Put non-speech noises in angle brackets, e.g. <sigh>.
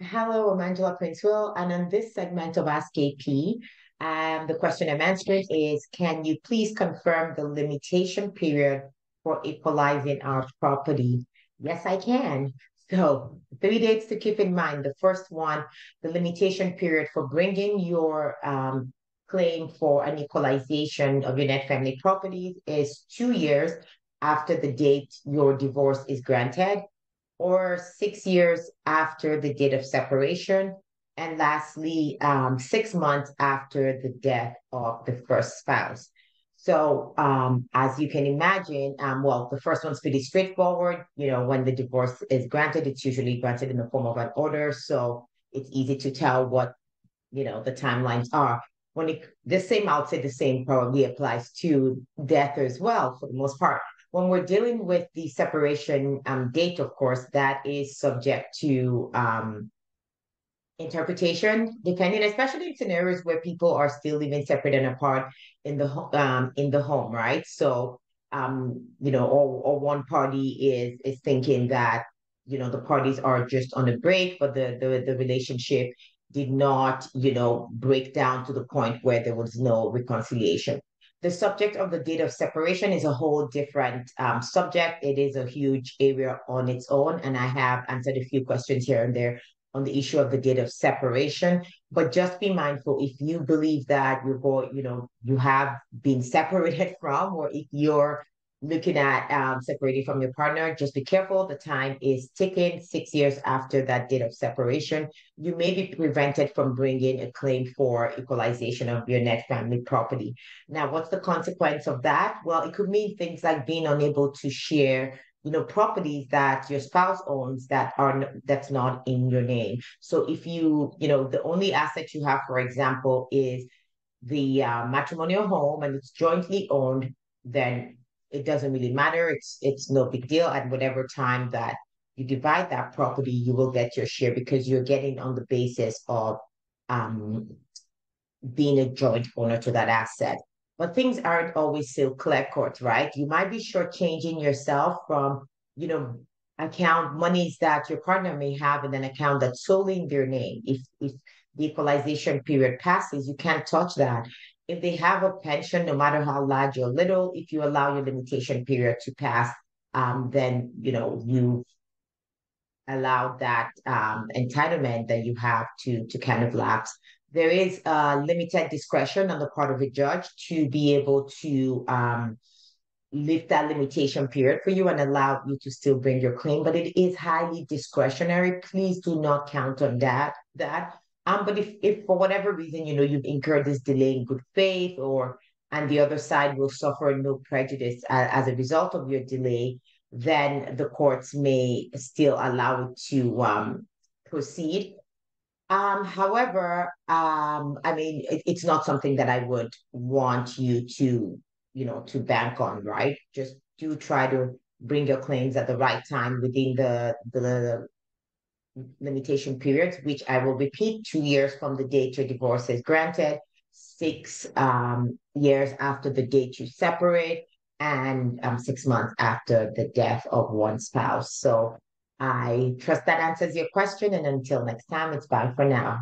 Hello, I'm Angela Princewill, and on this segment of Ask AP, um, the question I'm answering is, can you please confirm the limitation period for equalizing our property? Yes, I can. So three dates to keep in mind. The first one, the limitation period for bringing your um, claim for an equalization of your net family properties is two years after the date your divorce is granted or six years after the date of separation. And lastly, um, six months after the death of the first spouse. So, um, as you can imagine, um, well, the first one's pretty straightforward. You know, when the divorce is granted, it's usually granted in the form of an order. So it's easy to tell what, you know, the timelines are. When it, the same, I say the same probably applies to death as well, for the most part when we're dealing with the separation um, date, of course, that is subject to um, interpretation, depending, especially in scenarios where people are still living separate and apart in the um, in the home, right? So, um, you know, or or one party is is thinking that you know the parties are just on a break, but the the the relationship did not, you know, break down to the point where there was no reconciliation the subject of the date of separation is a whole different um, subject. It is a huge area on its own, and I have answered a few questions here and there on the issue of the date of separation. But just be mindful if you believe that you're going, you know, you have been <laughs> separated from, or if you're looking at um, separating from your partner, just be careful. The time is ticking six years after that date of separation. You may be prevented from bringing a claim for equalization of your net family property. Now, what's the consequence of that? Well, it could mean things like being unable to share you know properties that your spouse owns that are that's not in your name so if you you know the only asset you have for example is the uh, matrimonial home and it's jointly owned then it doesn't really matter. It's it's no big deal. At whatever time that you divide that property, you will get your share because you're getting on the basis of um, being a joint owner to that asset. But things aren't always so clear cut, right? You might be shortchanging yourself from, you know, account monies that your partner may have in an account that's solely in their name. If if the equalization period passes, you can't touch that if they have a pension, no matter how large or little, if you allow your limitation period to pass, um, then you know you allow that um, entitlement that you have to to kind of lapse. There is uh, limited discretion on the part of a judge to be able to um, lift that limitation period for you and allow you to still bring your claim, but it is highly discretionary. Please do not count on that. That um, but if, if for whatever reason, you know, you've incurred this delay in good faith or and the other side will suffer no prejudice as, a result of your delay, then the courts may still allow it to um, proceed. Um, however, um, I mean, it, it's not something that I would want you to, you know, to bank on, right? Just do try to bring your claims at the right time within the the limitation periods, which I will repeat, two years from the date your divorce is granted, six um, years after the date you separate, and um, six months after the death of one spouse. So I trust that answers your question. And until next time, it's bye for now.